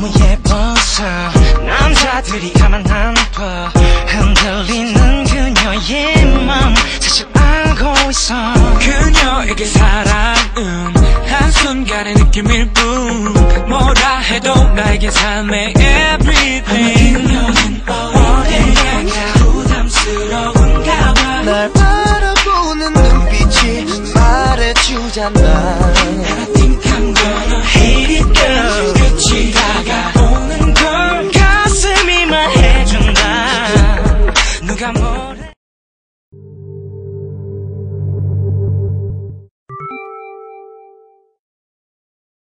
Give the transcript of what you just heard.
너무 예뻐서 남자들이 가만 안둬. 흔들리는 그녀의 맘 사실 알고 있어. 그녀에게 사랑은 한순간의 느낌일 뿐. 뭐라 해도 나에게 삶의 everything. 아마 그녀는 원해 부담스러운가 봐날 바라보는 눈빛이 말해주잖아. I think I'm gonna hate it 다가